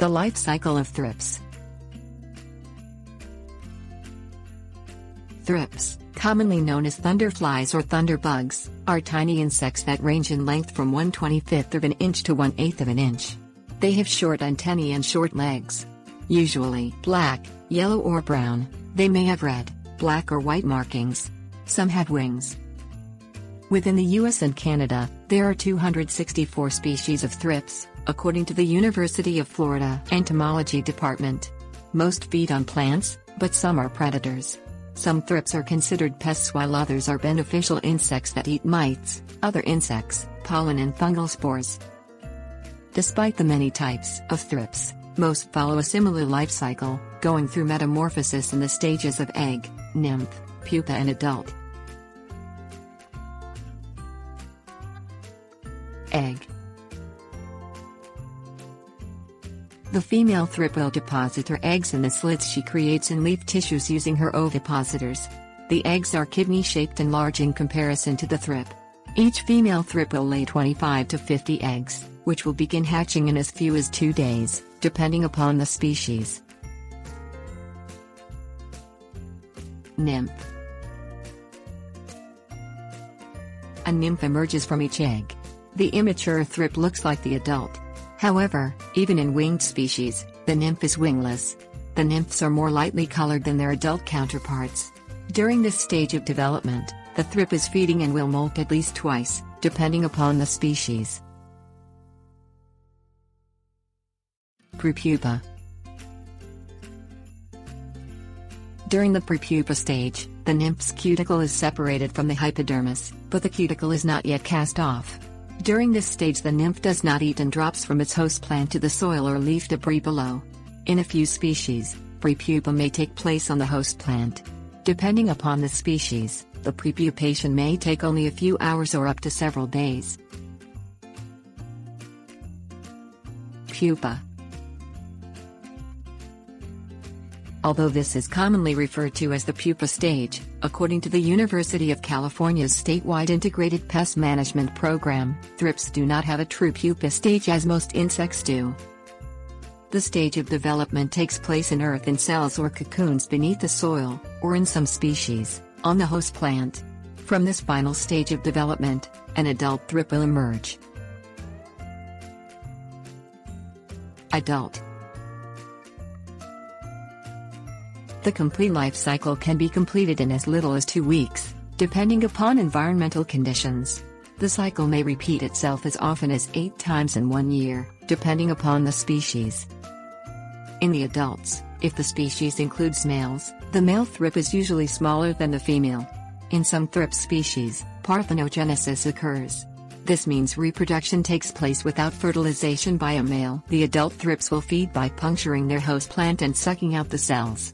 The life cycle of thrips. Thrips, commonly known as thunderflies or thunderbugs, are tiny insects that range in length from 1 25th of an inch to 1 8th of an inch. They have short antennae and short legs. Usually black, yellow or brown, they may have red, black or white markings. Some have wings. Within the US and Canada, there are 264 species of thrips, according to the University of Florida Entomology Department. Most feed on plants, but some are predators. Some thrips are considered pests while others are beneficial insects that eat mites, other insects, pollen and fungal spores. Despite the many types of thrips, most follow a similar life cycle, going through metamorphosis in the stages of egg, nymph, pupa and adult. Egg The female thrip will deposit her eggs in the slits she creates in leaf tissues using her ovipositors. The eggs are kidney-shaped and large in comparison to the thrip. Each female thrip will lay 25 to 50 eggs, which will begin hatching in as few as two days, depending upon the species. Nymph A nymph emerges from each egg. The immature thrip looks like the adult. However, even in winged species, the nymph is wingless. The nymphs are more lightly colored than their adult counterparts. During this stage of development, the thrip is feeding and will molt at least twice, depending upon the species. Prepupa During the prepupa stage, the nymph's cuticle is separated from the hypodermis, but the cuticle is not yet cast off. During this stage the nymph does not eat and drops from its host plant to the soil or leaf debris below. In a few species, prepupa may take place on the host plant. Depending upon the species, the prepupation may take only a few hours or up to several days. Pupa Although this is commonly referred to as the pupa stage, according to the University of California's statewide integrated pest management program, thrips do not have a true pupa stage as most insects do. The stage of development takes place in earth in cells or cocoons beneath the soil, or in some species, on the host plant. From this final stage of development, an adult thrip will emerge. Adult The complete life cycle can be completed in as little as two weeks, depending upon environmental conditions. The cycle may repeat itself as often as eight times in one year, depending upon the species. In the adults, if the species includes males, the male thrip is usually smaller than the female. In some thrip species, parthenogenesis occurs. This means reproduction takes place without fertilization by a male. The adult thrips will feed by puncturing their host plant and sucking out the cells.